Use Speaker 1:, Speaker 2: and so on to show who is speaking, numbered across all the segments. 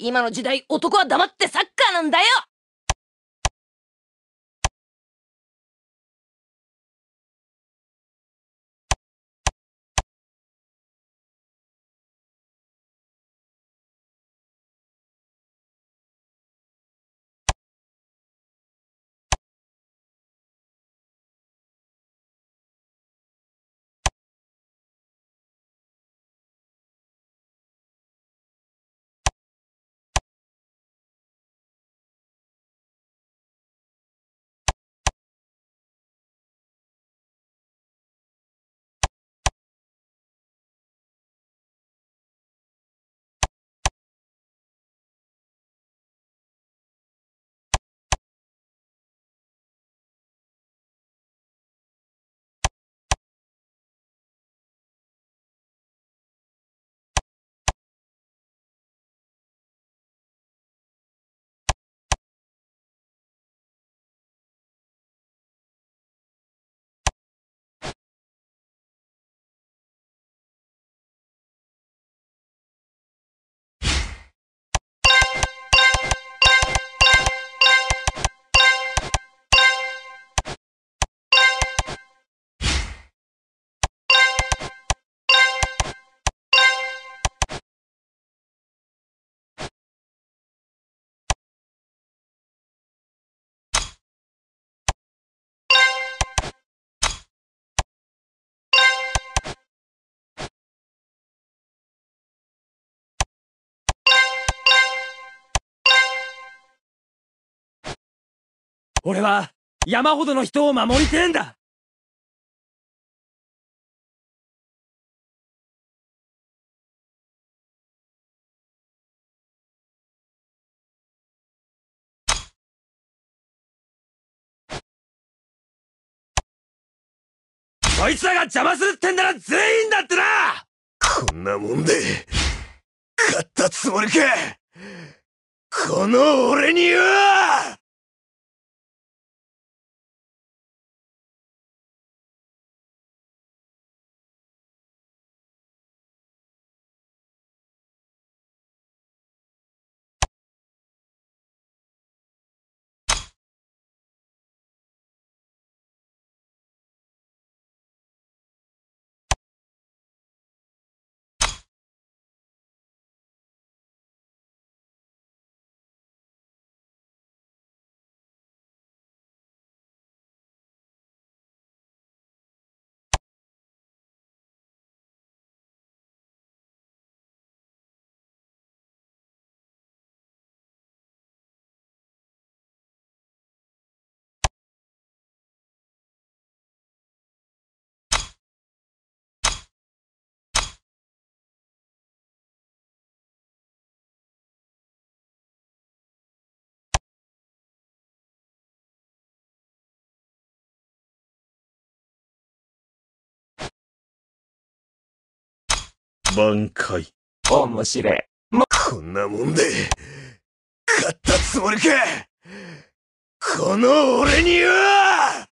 Speaker 1: 今の時代男は黙ってサッカーなんだよ。
Speaker 2: 俺は山ほどの人を守りてえんだ。こいつらが邪魔するってんなら全員だってな。
Speaker 3: こんなもんで、勝ったつもりか。この俺には。挽回。
Speaker 2: 面白い。
Speaker 3: こんなもんで、勝ったつもりかこの俺には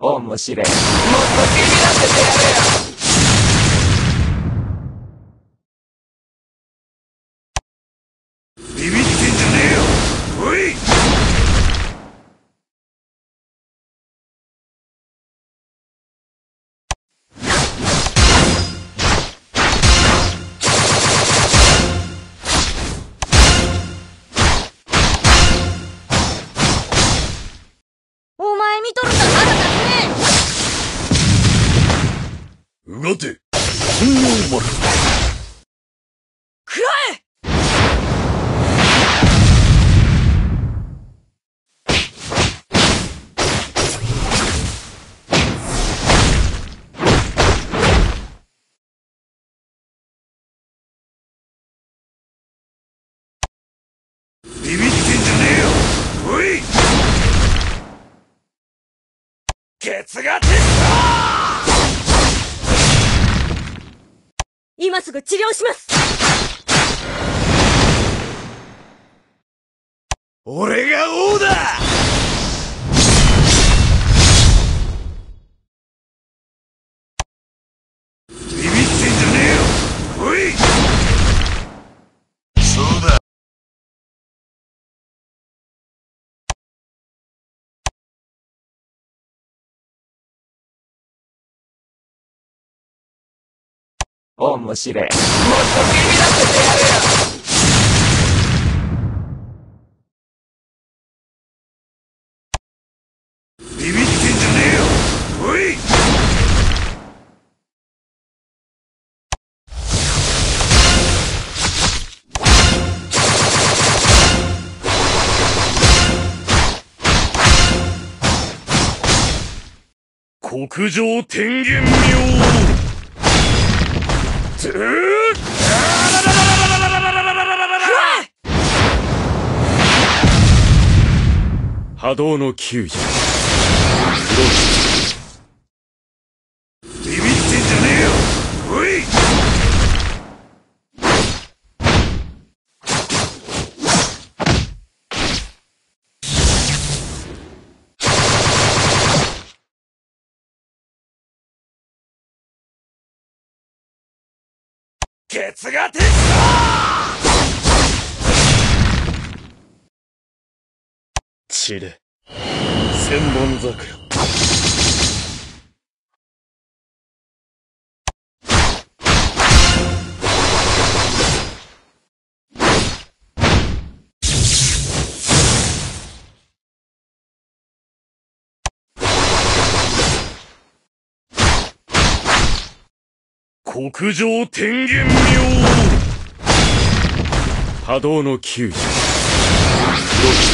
Speaker 2: 面白い。
Speaker 3: ビビ
Speaker 4: 食らえ。
Speaker 5: ビビってんじゃねえよ。おい。ケツが鉄だ
Speaker 4: 今すぐ治療します。
Speaker 5: 俺が王だ！
Speaker 2: 面白い。
Speaker 5: ビビってんじゃねえよ。おい。国上天元妙波動の救助ビビってんじゃねえよおいケツが敵だ散れ千本桜。国上天元妙波動の救助ビビ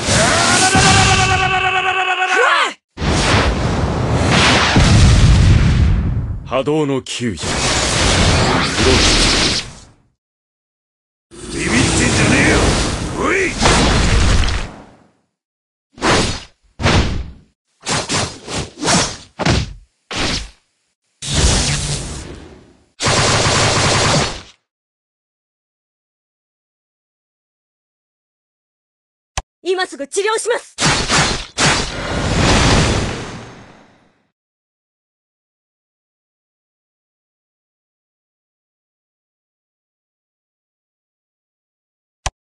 Speaker 5: 波動の救助。ビビってんじゃねえよおい
Speaker 4: 今すぐ治療します。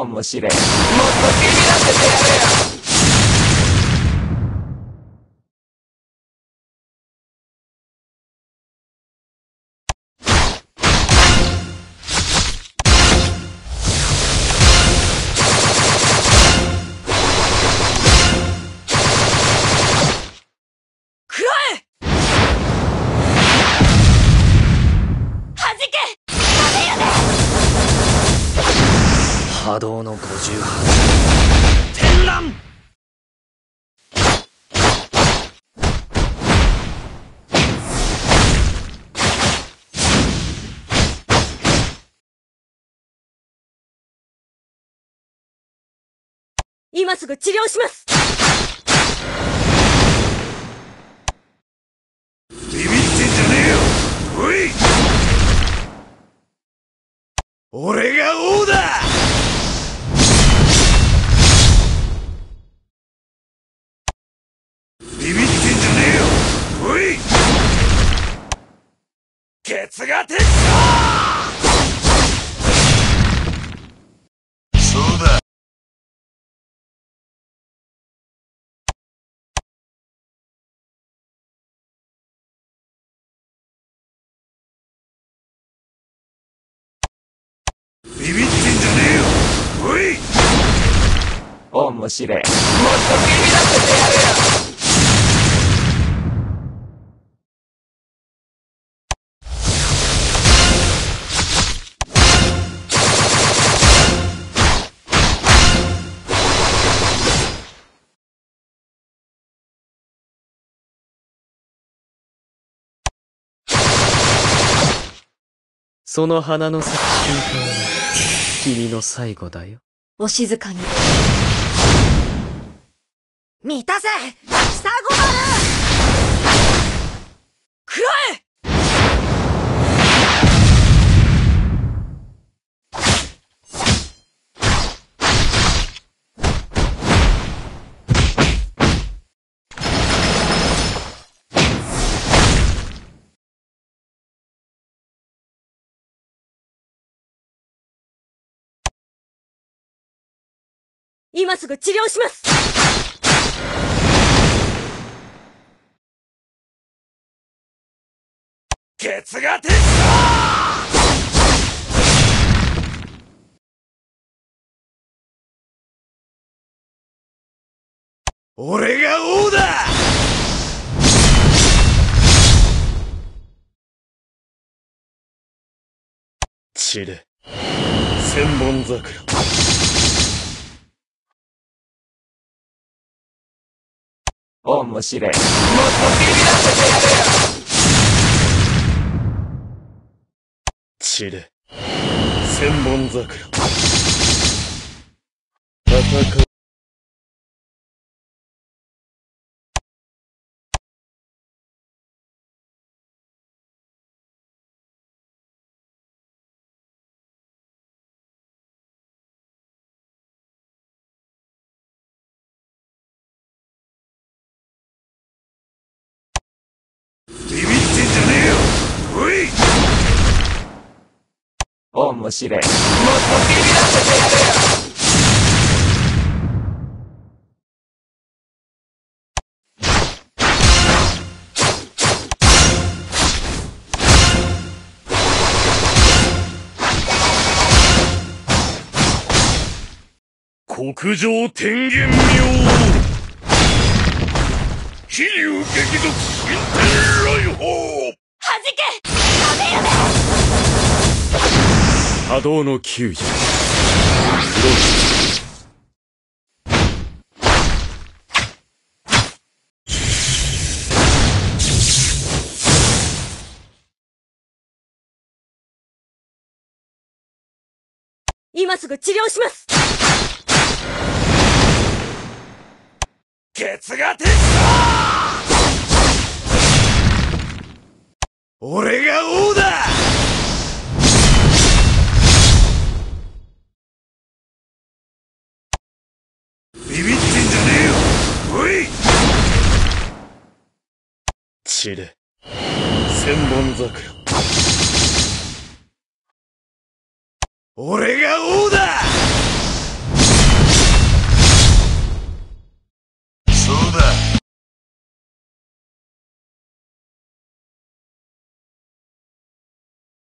Speaker 2: 面白い。
Speaker 6: もっとビビらせてやれよ波動の58
Speaker 2: 天覧。
Speaker 4: 今すぐ治療します。
Speaker 5: ビビってんじゃねえよ。おい。俺が王ケツが鉄かそうだ。
Speaker 2: 面白い。
Speaker 6: もっとビビらせてやれよその花の咲く瞬間が君の最後だよ。
Speaker 4: お静かに。
Speaker 7: 満たせ久子丸
Speaker 4: 食らえ今すぐ治療します。
Speaker 5: ケツが鉄か俺が王だ。散れ千本桜
Speaker 2: 面白い。
Speaker 6: もっとビビらせてやれ。よ
Speaker 5: 散れ千本桜。戦
Speaker 2: 面白い。
Speaker 6: もっとビビらせてやれよ。
Speaker 5: 国上天元妙。飛竜激毒新天来砲
Speaker 4: 弾け
Speaker 5: 波動の救助。
Speaker 4: 今すぐ治療します。
Speaker 5: ケツが俺が王だ散れ。千本桜。
Speaker 3: 俺が王だ！